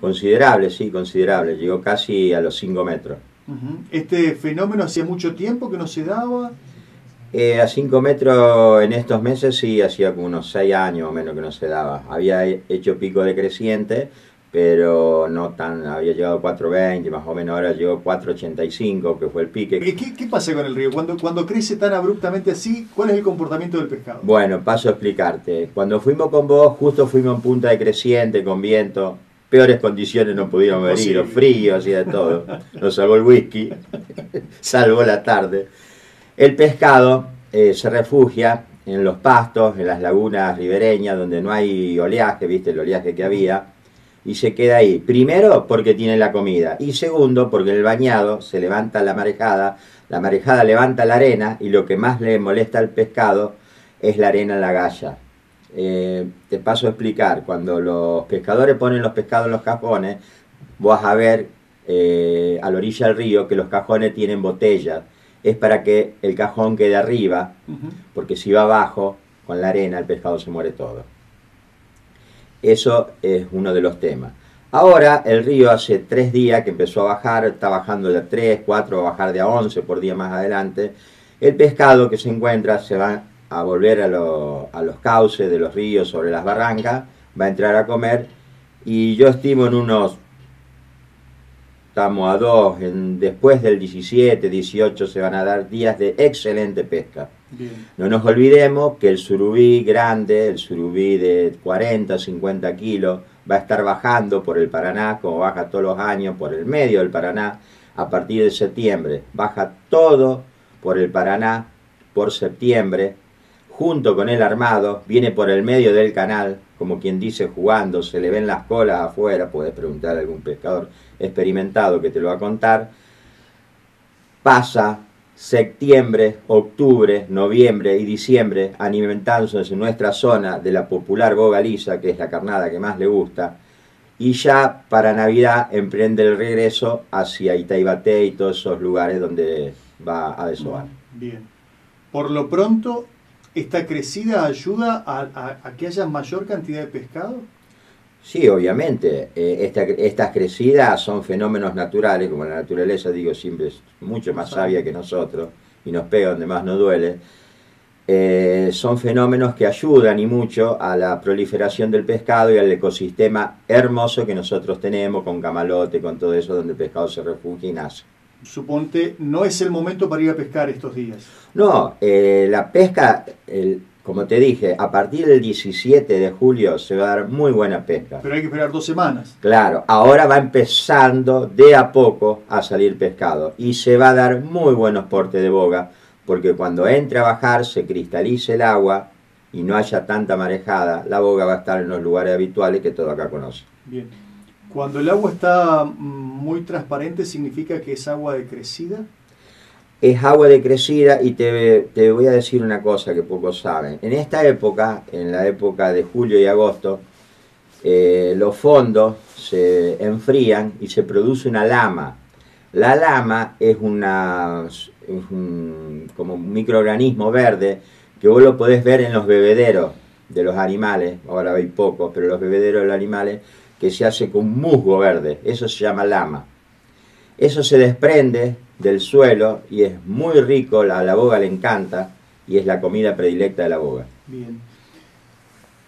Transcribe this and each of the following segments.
Considerable, sí, considerable. Llegó casi a los 5 metros. ¿Este fenómeno hacía mucho tiempo que no se daba? Eh, a 5 metros en estos meses sí, hacía como unos 6 años o menos que no se daba. Había hecho pico decreciente, pero no tan, había llegado a 4.20, más o menos ahora llegó a 4.85, que fue el pique. ¿Qué, ¿Qué, pasa con el río? Cuando, cuando crece tan abruptamente así, ¿cuál es el comportamiento del pescado? Bueno, paso a explicarte. Cuando fuimos con vos, justo fuimos en punta de creciente, con viento, peores condiciones no pudieron venir, frío, así de todo. Nos salvó el whisky, salvó la tarde. El pescado eh, se refugia en los pastos, en las lagunas ribereñas, donde no hay oleaje, viste el oleaje que había, y se queda ahí. Primero, porque tiene la comida, y segundo, porque en el bañado se levanta la marejada, la marejada levanta la arena, y lo que más le molesta al pescado es la arena en la galla. Eh, te paso a explicar, cuando los pescadores ponen los pescados en los cajones, vas a ver eh, a la orilla del río que los cajones tienen botellas. Es para que el cajón quede arriba, porque si va abajo, con la arena, el pescado se muere todo. Eso es uno de los temas. Ahora el río hace tres días que empezó a bajar, está bajando de 3, 4, va a bajar de a 11 por día más adelante. El pescado que se encuentra se va a volver a, los cauces de los ríos sobre las barrancas, va a entrar a comer y yo estimo en unos, estamos a dos, en, después del 17, 18 se van a dar días de excelente pesca. No nos olvidemos que el surubí grande, el surubí de 40, 50 kilos, va a estar bajando por el Paraná, como baja todos los años, por el medio del Paraná, a partir de septiembre. Baja todo por el Paraná por septiembre, junto con el armado, viene por el medio del canal, como quien dice jugando, se le ven las colas afuera, puedes preguntar a algún pescador experimentado que te lo va a contar, pasa septiembre, octubre, noviembre y diciembre alimentándose en nuestra zona de la popular boga lisa, que es la carnada que más le gusta, y ya para Navidad emprende el regreso hacia Itaibate y todos esos lugares donde va a desovar. Bien. Por lo pronto, ¿Esta crecida ayuda a, que haya mayor cantidad de pescado? Sí, obviamente. Eh, estas crecidas son fenómenos naturales, como la naturaleza, digo, siempre es mucho más sabia que nosotros y nos pega donde más nos duele. Eh, son fenómenos que ayudan y mucho a la proliferación del pescado y al ecosistema hermoso que nosotros tenemos con camalote, con todo eso, donde el pescado se refugia y nace suponte, no es el momento para ir a pescar estos días. No, eh, la pesca, como te dije, a partir del 17 de julio se va a dar muy buena pesca. Pero hay que esperar dos semanas. Claro, ahora va empezando de a poco a salir pescado y se va a dar muy buenos portes de boga, porque cuando entre a bajar se cristalice el agua y no haya tanta marejada, la boga va a estar en los lugares habituales que todo acá conoce. Bien. Cuando el agua está muy transparente, ¿significa que es agua de crecida? Es agua de crecida y te, te, voy a decir una cosa que pocos saben. En esta época, en la época de julio y agosto, eh, los fondos se enfrían y se produce una lama. La lama es, una, como un microorganismo verde que vos lo podés ver en los bebederos de los animales, ahora hay pocos, pero los bebederos de los animales que se hace con musgo verde, eso se llama lama. Eso se desprende del suelo y es muy rico, a la boga le encanta y es la comida predilecta de la boga. Bien.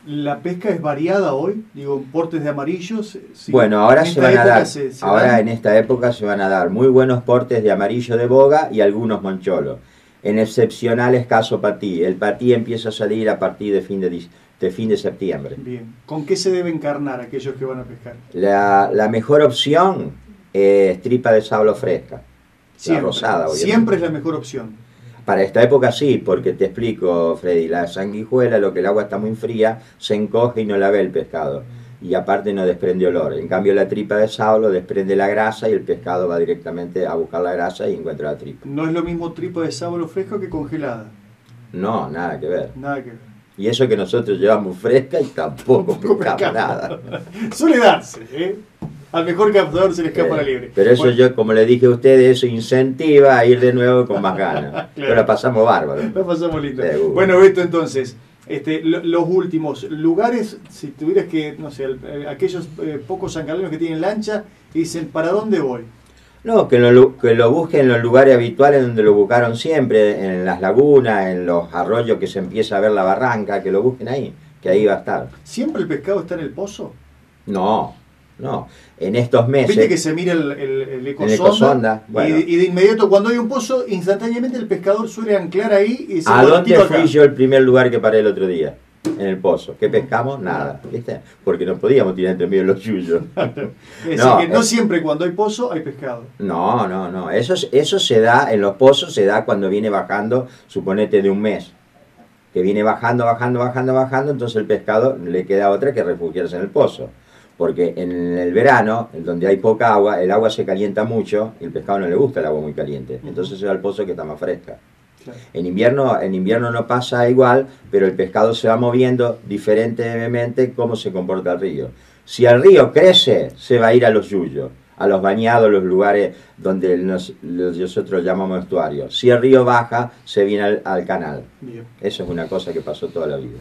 ¿La pesca es variada hoy? Digo, portes de amarillos. Bueno, ahora se van a dar, ahora en esta época se van a dar muy buenos portes de amarillo de boga y algunos moncholos. En excepcionales caso patí. El patí empieza a salir a partir de fin de, de fin de septiembre. Bien. ¿Con qué se debe encarnar aquellos que van a pescar? La, mejor opción es tripa de sablo fresca. Siempre, rosada, Siempre es la mejor opción. Para esta época sí, porque te explico, Freddy, la sanguijuela, lo que el agua está muy fría, se encoge y no la ve el pescado. Y aparte no desprende olor. En cambio la tripa de sablo desprende la grasa y el pescado va directamente a buscar la grasa y encuentra la tripa. ¿No es lo mismo tripa de sablo fresca que congelada? No, nada que ver. Nada que ver. Y eso que nosotros llevamos fresca y tampoco pescamos nada. Suele darse, ¿eh? Al mejor captador se le escapa la liebre. Pero eso yo, como le dije a ustedes, eso incentiva a ir de nuevo con más ganas. Pero la pasamos bárbaro. La pasamos lindo. Bueno, Beto, entonces, Este, lo- los últimos lugares, si tuvieras que, no sé, eh, aquellos eh, pocos sancaleños que tienen lancha dicen, ¿para dónde voy? No, que lo, que lo busquen en los lugares habituales donde lo buscaron siempre, en las lagunas, en los arroyos que se empieza a ver la barranca, que lo busquen ahí, que ahí va a estar. ¿Siempre el pescado está en el pozo? No, no. En estos meses... Viste que se mira el, el, el ecosonda, ecosonda, bueno. y, y de inmediato cuando hay un pozo, instantáneamente el pescador suele anclar ahí y decir, ¿A "Bueno, dónde tiro acá". fui yo el primer lugar que paré el otro día? En el pozo. ¿Qué pescamos? Nada. ¿Viste? Porque no podíamos tirar entre medio los yuyos. Es decir, No, que no es- siempre cuando hay pozo hay pescado. No, no, no. Eso, es- eso se da, en los pozos se da cuando viene bajando, suponete de un mes. Que viene bajando, bajando, bajando, bajando, entonces el pescado le queda otra que refugiarse en el pozo. Porque en el verano, donde hay poca agua, el agua se calienta mucho y el pescado no le gusta el agua muy caliente. Entonces se va al pozo que está más fresca. Claro. En invierno, en invierno no pasa igual, pero el pescado se va moviendo diferentemente cómo se comporta el río. Si el río crece, se va a ir a los yuyos, a los bañados, los lugares donde nos- nosotros llamamos estuarios. Si el río baja, se viene al, al canal. Bien. Eso es una cosa que pasó toda la vida.